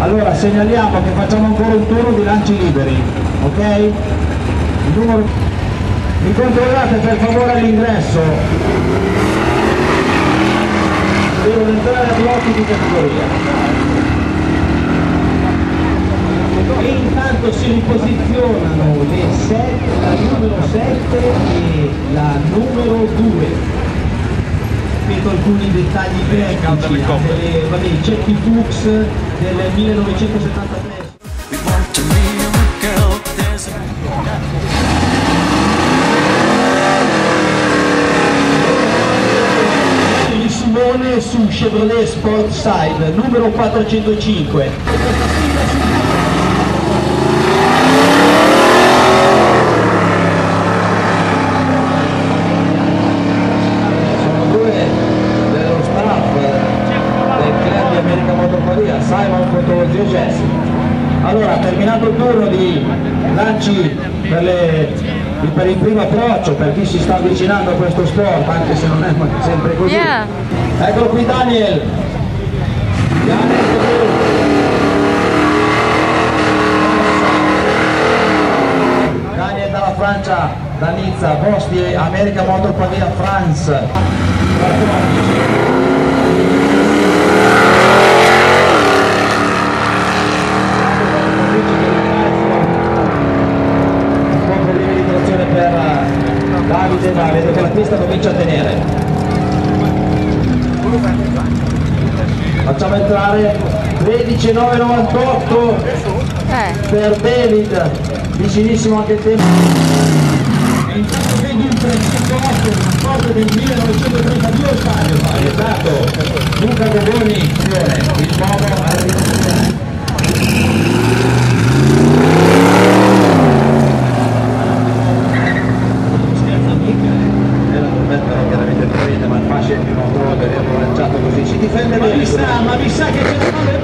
Allora segnaliamo che facciamo ancora un turno di lanci liberi, ok? Numero... Mi controllate per favore all'ingresso. Devono entrare a blocchi di categoria. E intanto si riposizionano le 7, la numero 7 e la numero 2 ripeto alcuni dettagli tecnici, delle, vabbè, Cecchi Fuchs del 1973. We want to miracle. There's a di Simone su Chevrolet Sportside numero 405 sono due dello staff del club di America Motopadia Simon contro zio Jesse allora terminato il turno di lanci per, le- per il primo approccio per chi si sta avvicinando a questo sport anche se non è sempre così Yeah. Eccolo qui Daniel. Daniel, dalla Francia, da Nizza, boss di America Motor Pavia France. Un po' problemi di trazione per eh, Davide, ma vedo che la pista comincia a tenere. Facciamo entrare 13,998 Eh, per David, vicinissimo anche il tempo. E intanto vedi un 308, una sport del 1932 Ottario, esatto, Luca Goboni, il uomo arriva. Scherzo mica, eh. Era per mettere chiaramente il prete, ma il fascio è più montone, averlo lanciato così, si difende bene. Ma mi sa, ma mi sa che c'è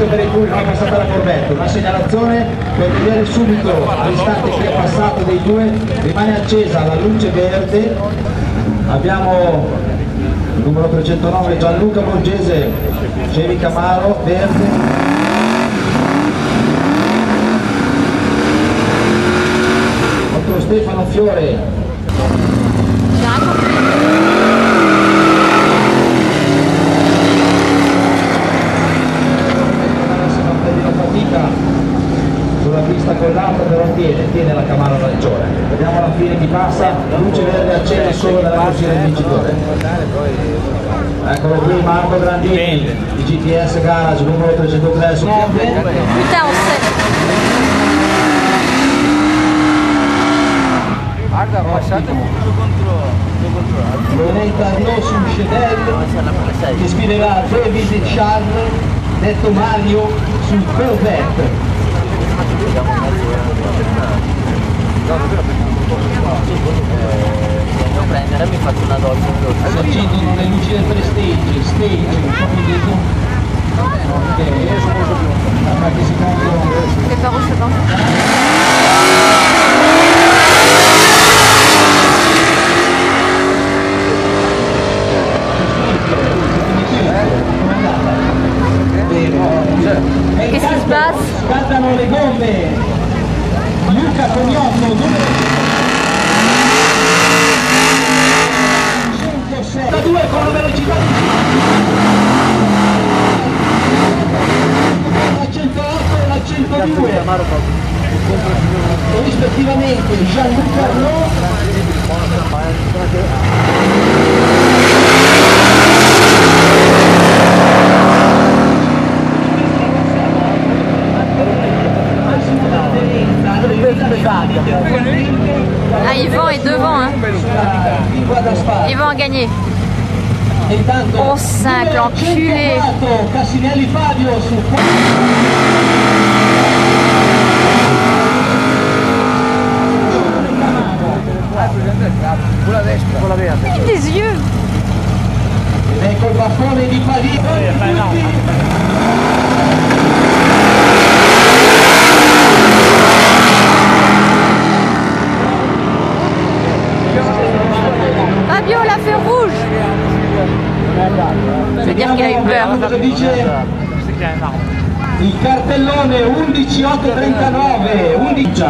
intanto per il pubblico è passata la Corvetto, una segnalazione per vedere subito all'istante che è passato dei due, rimane accesa la luce verde, abbiamo il numero 309 Gianluca Borgese, Cevi Camaro, verde, Stefano Fiore adesso fa un pelino fatica sulla pista collata però tiene, tiene la camara arancione. Vediamo alla fine chi passa. Luce verde accesa solo dalla corsia del vincitore. Eccolo qui Marco Grandini di GTS Garage numero 303 su. Guarda, passate tutto contro. Loretta Rosso Chevel che sfiderà David Charles detto Mario sul Corvette Devo prendere mi faccio una doccia si accendono le luci del prestige stage dietro ok maratone di Parigi. dire qu'il a eu peur. Il cartellone 11839, 11.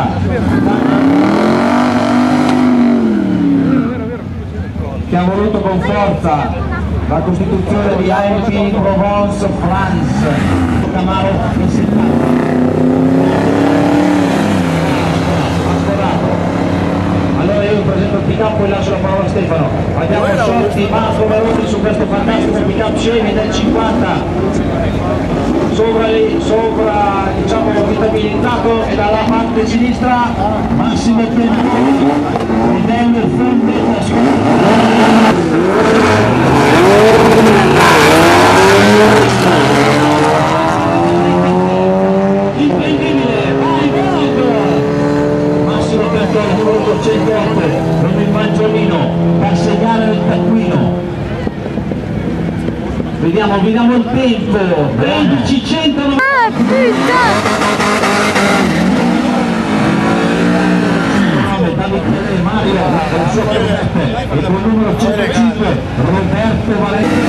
Ti ha voluto con forza la costituzione di AMP Provence France. Camaro in 70 allora io presento il pick up poi lascio la parola a Stefano. Abbiamo sorti Marco Veroni su questo fantastico pick up Chevy del 50 sopra, sopra diciamo vitabilizzato e dalla parte sinistra Massimo è un Fondetta Incredibile, vai Bob! Massimo Cantone, numero 108, non il Mangiolino, per segnare il taccuino. Vediamo, vediamo il tempo, 13.190. Ah putain Davide Mario, il suo corrette, e con numero 105, Roberto Valenti.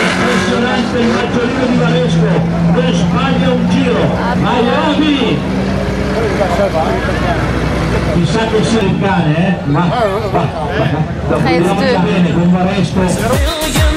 Impressionante il maggiolino di Valesco, non sbaglia un giro, vai Roby! Chissà che sia il cane, eh? Ma, ma, ma, ma, Preste. vediamo bene con Valesco.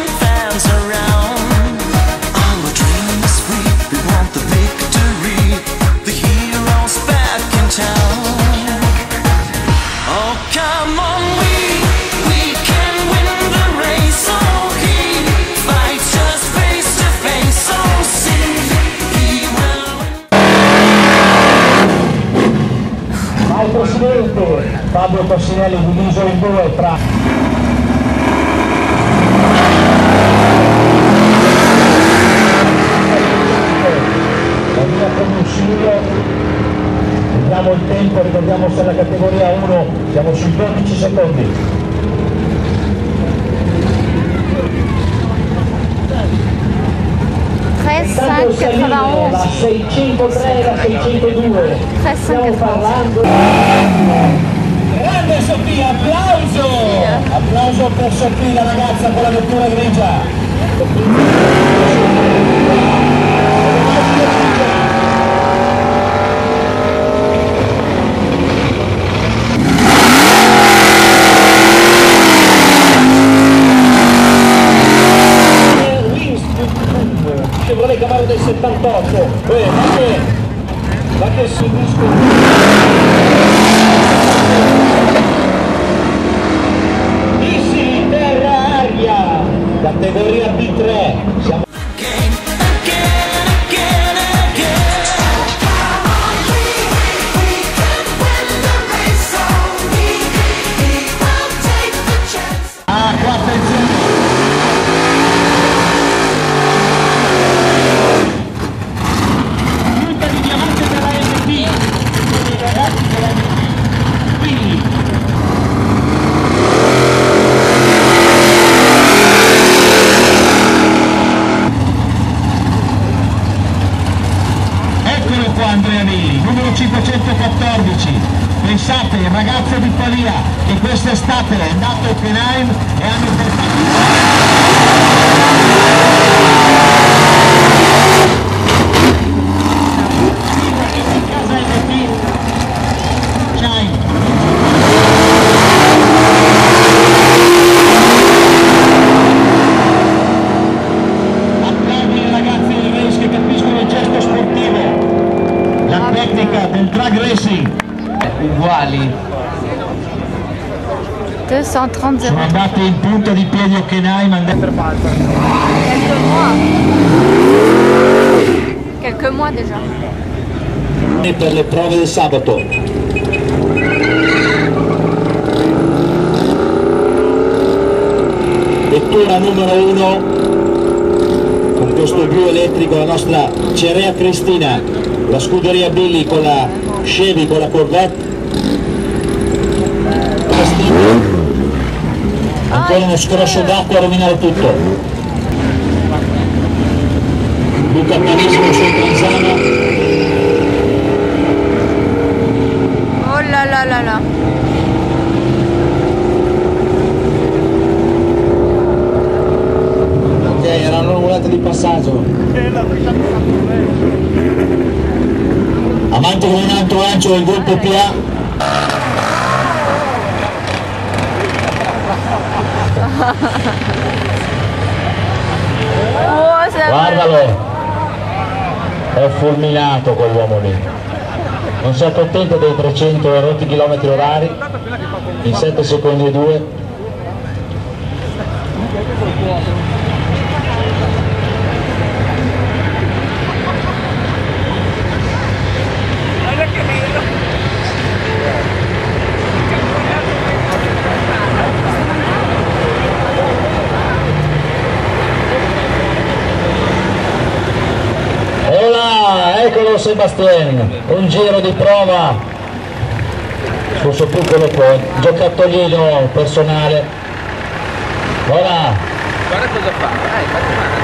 Tempo ricordiamo se è la categoria 1 siamo sui 12 secondi. 13 Intanto 5 si allineano la 91 603 e la 602 13 stiamo 5 91 parlando grande Sofia applauso! Applauso per Sofia la ragazza con la vettura grigia del 78 eh, ma che? Ma che sinisco 230 sono andati in punta di piedi Hockenheim, and- quelques mois. Quelques mois déjà. per le prove del sabato. Vettura numero uno con questo blu elettrico la nostra Cerea Cristina, la scuderia Billy con la Chevy con la Corvette. poi uno scorso d'acqua a rovinare tutto. Buca Panisimo su Tanzana oh la la la la. Ok era una volata di passaggio. Avanti con un altro lancio del gruppo PA Guardalo! È fulminato quell'uomo lì. Non si accontenta dei 300 e rotti chilometri orari in 7 secondi e 2. E Sebastian, un giro di prova sul suo piccolo giocattolino personale. Voilà, Guarda cosa fa, dai, fatti male.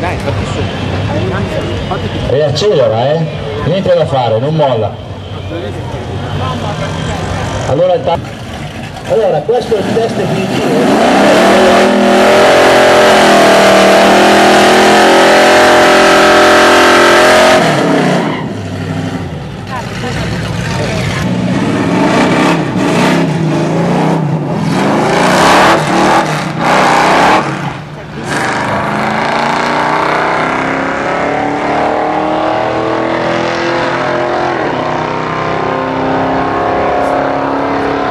Dai, fatti su. riaccelera eh, niente da fare, non molla. Allora, allora questo è il test definitivo.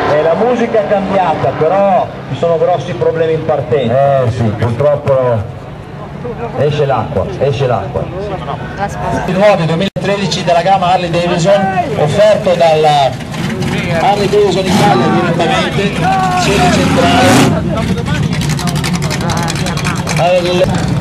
E la musica è cambiata, però ci sono grossi problemi in partenza. Eh sì, purtroppo esce l'acqua, esce l'acqua. la sposa. I nuovi 2013 della gamma Harley Davidson, offerto dalla Harley Davidson Italia direttamente, sede centrale. Allora,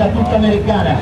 sfida tutta americana.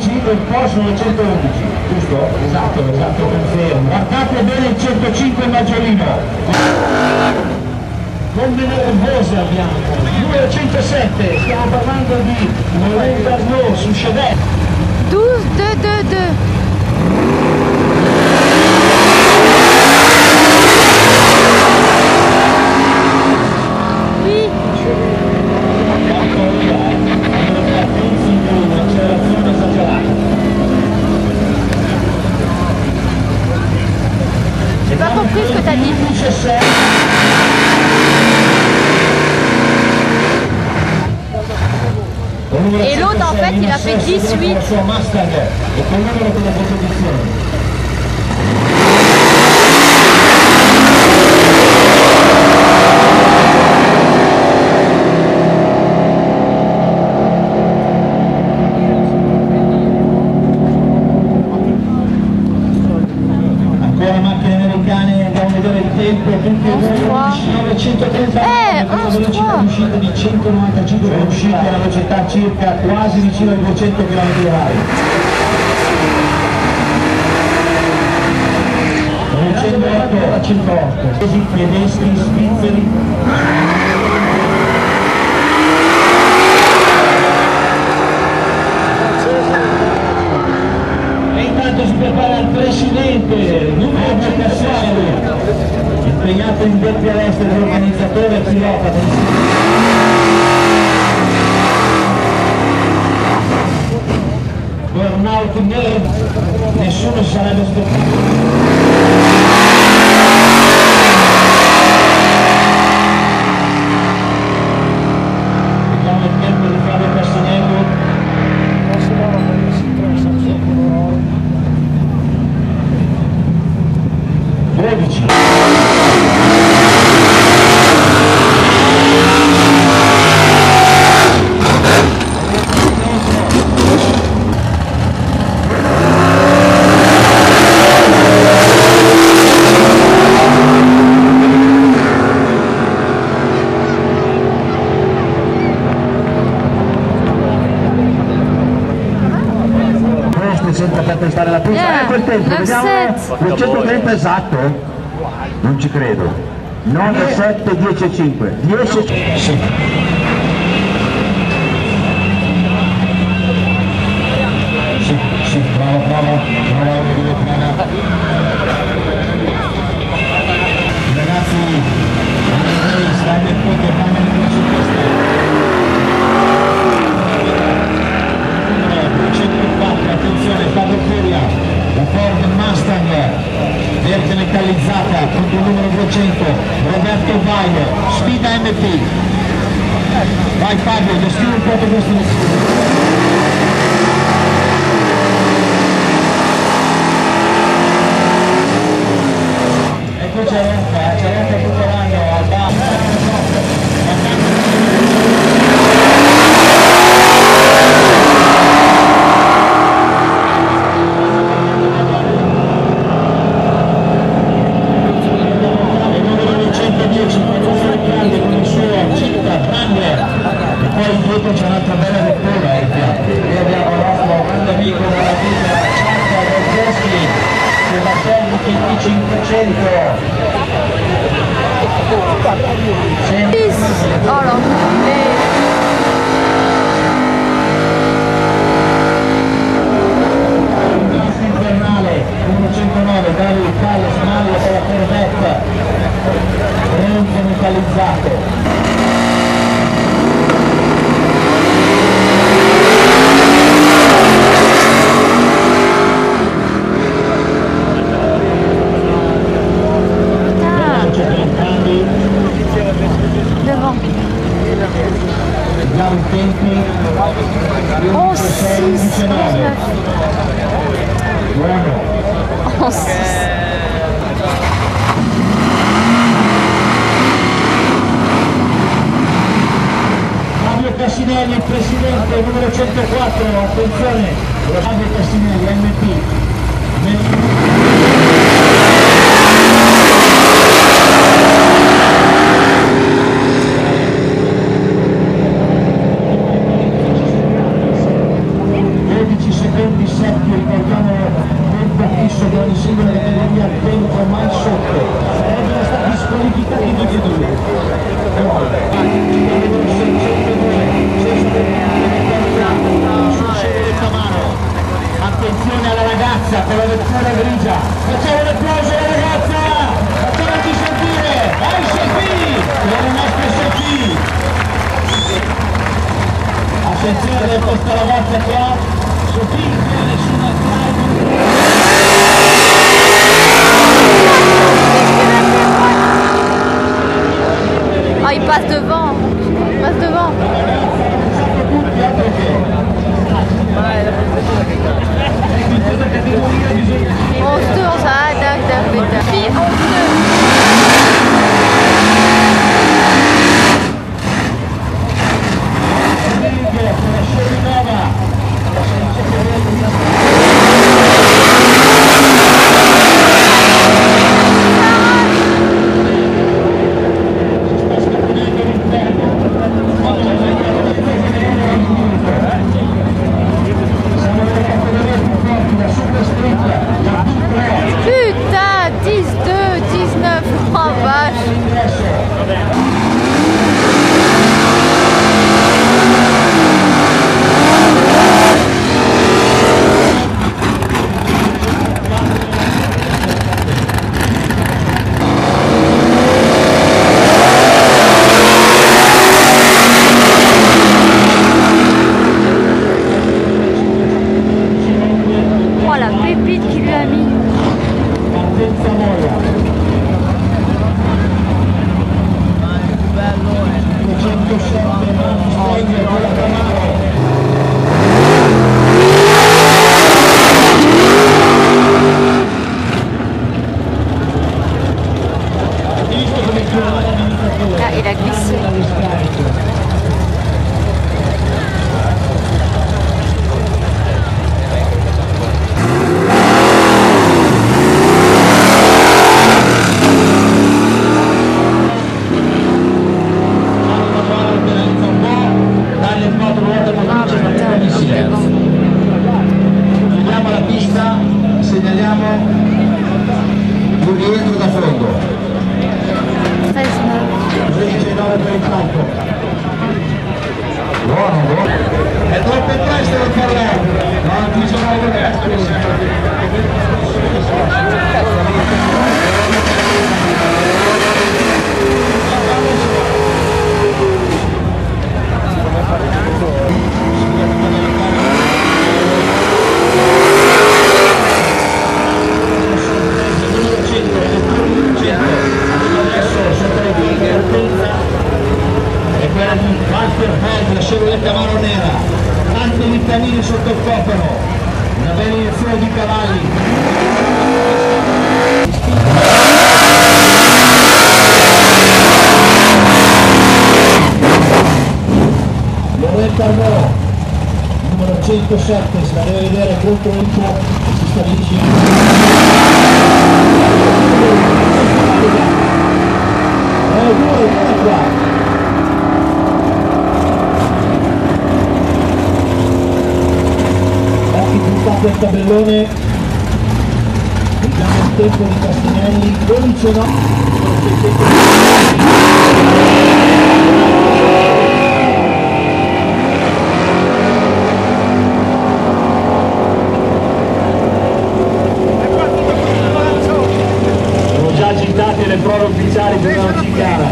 105 possono il 111 giusto? esatto esatto confermo. Guardate bene il 105 maggiolino. Bombe nervose abbiamo 207 stiamo parlando di Roland Garneau su Chevette 12 2 2 2 Et l'autre, en fait, il a fait 18. circa quasi vicino ai 200 km orari. 908 a 108, tedeschi, svizzeri, para los numero esatto? Non ci credo. 9, 7, 10, 5. 10, 5. 5 here. Just do a both of those 104, attenzione. passe devant. 8-7, se la deve vedere contro Inter, si sta vicino. Eh, puntato il tabellone. Vediamo il tempo di Castinelli 12 no regolare giornata di gara.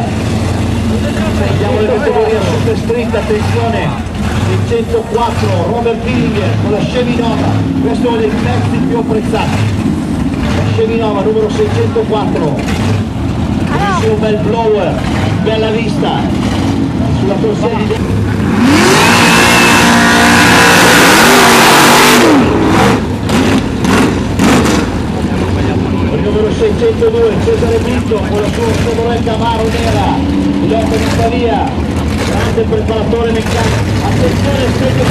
Andiamo nella categoria super stretta attenzione il 104 Robert Billinger con la Scevinova questo è uno dei pezzi più apprezzati. La Scevinova numero 604 un bel blower bella vista. Sulla corsia di 602 Cesare Pinto con la sua Chevrolet Amaro nera pilota di Pavia grande preparatore meccanico. Attenzione 7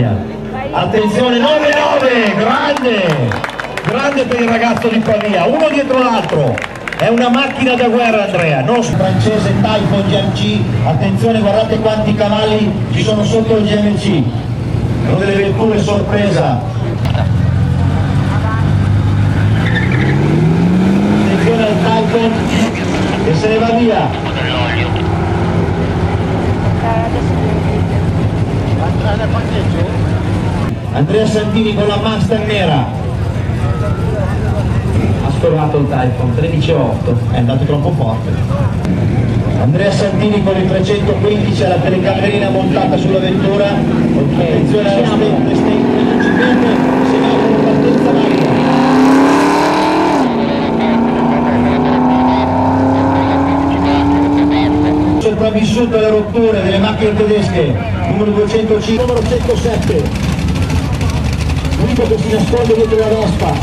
non sbaglia. Attenzione, 9-9, grande! Grande per il ragazzo di Pavia, uno dietro l'altro. È una macchina da guerra Andrea, non francese Typhoon GMC, attenzione guardate quanti cavalli ci sono sotto il GMC, sono delle vetture sorpresa. Attenzione al Typhoon che se ne va via. Andrea Santini con la Master nera. Ha scorrato il Typhoon 13.8, è andato troppo forte. Andrea Santini con il 315 alla telecamerina montata sulla vettura. Attenzione alla step, step, non ci perde, se no con partenza valida. sopravvissuto alle rotture delle macchine tedesche, numero 205, numero 107. L'unico che si nasconde dietro la Vespa.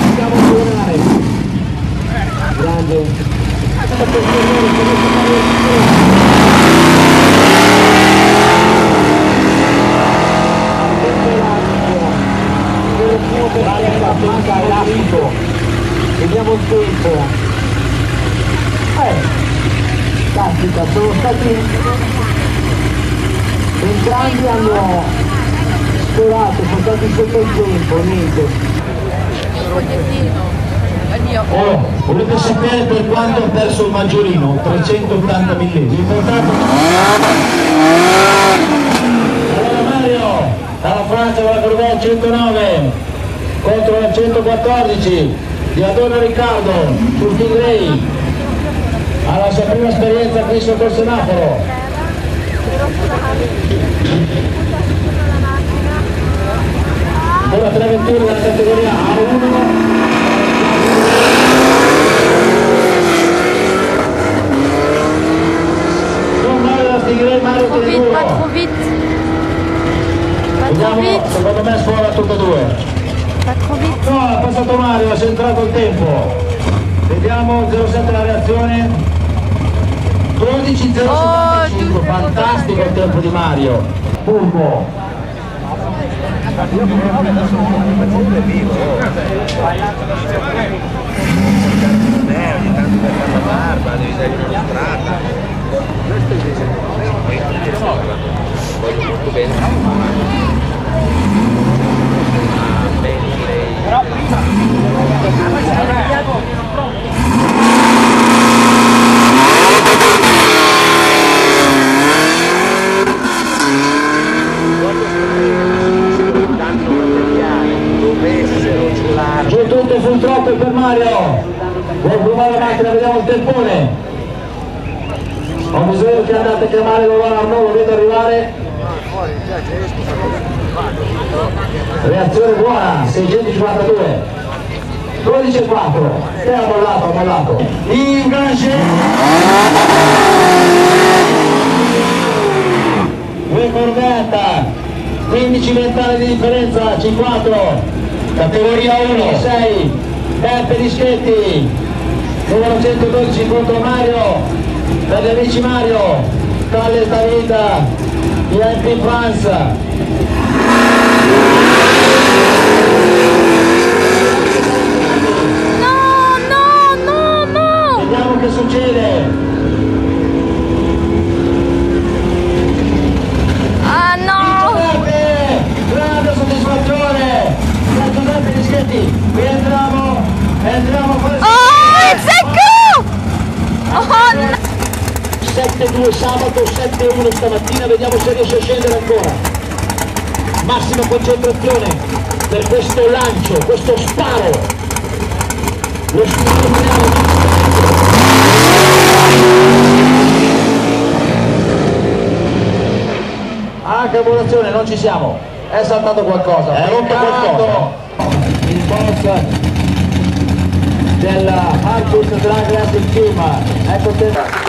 Andiamo a suonare. Grande. Manca elastico. Vediamo il tempo. Eh, caspita, sono stati entrambi hanno sperato, sono stati sotto il tempo, niente. Oh, volete sapere per perso il maggiorino? 380 millesimi. Ricordato? Allora Mario, dalla Francia la Corvette 109 contro la 114 di Adorno Riccardo sul Tigray alla sua prima esperienza qui sotto il semaforo. Tre vetture della categoria A1 Non male la Tigray, Mario Trop te vite, pas trop vite. Pas trop Vediamo, vite, secondo me scuola tutte e due. pas trop vite. No, è passato Mario, è centrato il tempo. Vediamo 07 la reazione. 12.075, Oh, fantastico il tempo di Mario. Pulvo. Eh, ogni tanto per fare la barba, devi dare un'illustrata. Questo invece voglio molto bene. Dovessero giurare. Giù tutto sul troppo per Mario. Vuoi provare la macchina, vediamo il tempone. Ho bisogno che andate a chiamare Lolano, lo vedo arrivare. Reazione buona, 652. 12 e 4. E ha mollato, ha mollato. Invece. Due Corvetta, 15 vent'anni di differenza, C4, categoria 1, 6, Beppe Dischetti, numero 112 contro Mario, per gli amici Mario, Calle Davida, IMP France. Succede. Ah non. Beppe, grande soddisfazione, terzo avanti, qui entriamo, entriamo a fare Oh, è secco! Oh, no. 7-2 sabato, 7-1 stamattina, vediamo se riesce a scendere ancora. Massima concentrazione per questo lancio, questo sparo. Lo sparo finale. Ah, carburazione, non ci siamo. È saltato qualcosa. È rotto qualcosa. Il boss del Arcus Drag Racing Team. Ecco te.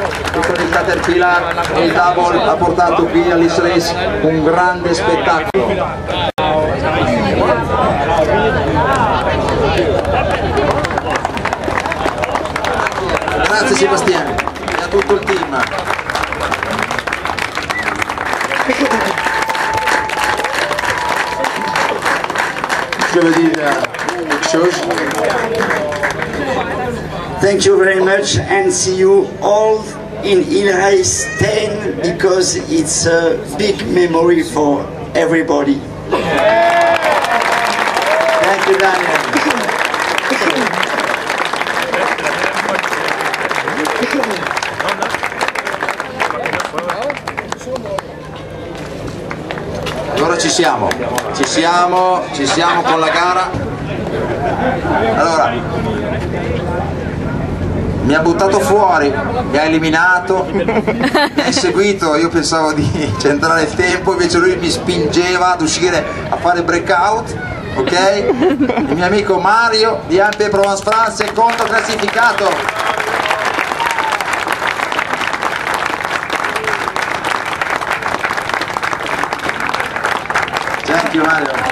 Caterpillar e il double ha portato qui all'Is Race un grande spettacolo. Grazie Sebastiano e a tutto il team. Je veux dire quelque chose. Thank you very much and see you all in Ilrace 10 because it's a big memory for everybody. Thank you Daniel. Allora ci siamo, ci siamo, ci siamo con la gara. Allora, mi ha buttato fuori, mi ha eliminato, mi ha inseguito, io pensavo di centrare il tempo, invece lui mi spingeva ad uscire a fare breakout, ok? Il mio amico Mario di Ampie Provence France, secondo classificato. Thank you Mario.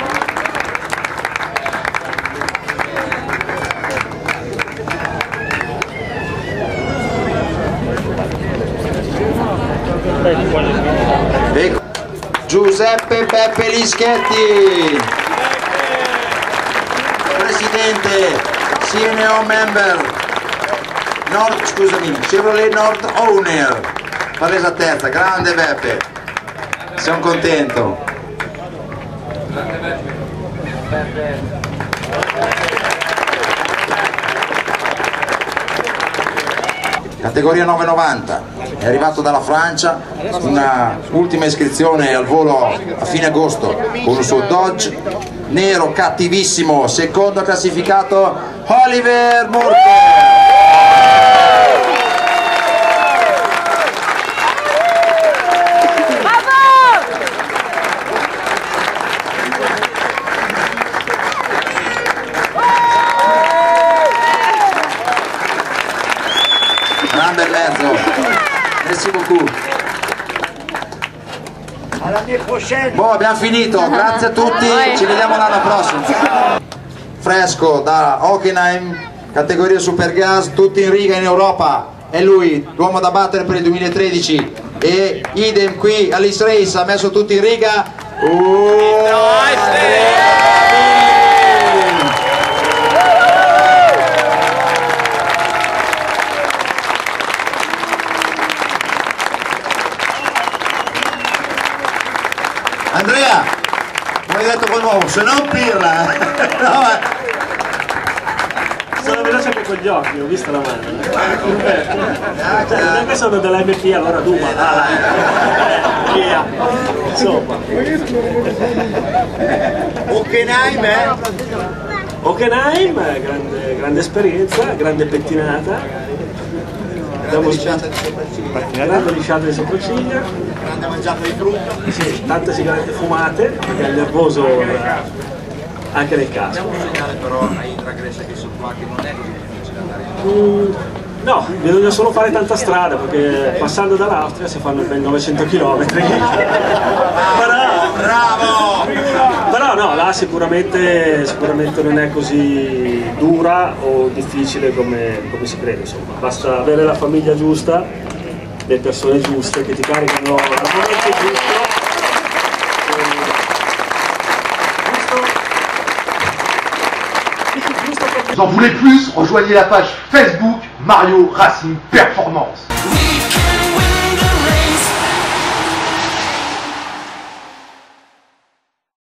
Giuseppe Peppe Lischetti. Presidente CNO Member Nord, scusami, Chevrolet Nord Owner per l'esattezza, grande Beppe siamo contento. Categoria 990 è arrivato dalla Francia una ultima iscrizione al volo a fine agosto con il suo Dodge. Nero cattivissimo secondo classificato Oliver Murter Boh, abbiamo finito, grazie a tutti, ci vediamo l'anno prossimo. Fresco da Hockenheim, categoria Supergas, tutti in riga in Europa. È lui, l'uomo da battere per il 2013. E idem qui all'Is Race, ha messo tutti in riga. Uh, se non pirla. No, ma- Sono veloce anche con gli occhi, ho visto la mano. Cioè, neanche sono dell'MP, allora Duma, dai. Eh, Via. Insomma. Hockenheim, eh? Hockenheim, grande, grande esperienza, grande pettinata. Abbiamo grande lisciata di sopracciglia. Grande mangiata di frutta. Sì, tante sigarette fumate, perché è nervoso eh, anche nel casco. però hai intragressa che sono qua che non è così difficile andare Mm, No, bisogna solo fare tanta strada perché passando dall'Austria si fanno ben 900 km. però, Bravo! però no, là sicuramente, sicuramente non è così dura o difficile come, come si crede, insomma. Basta avere la famiglia giusta, le persone giuste che ti caricano al momento giusto. Vous en voulez plus Rejoignez la page Facebook Mario Racing Performance.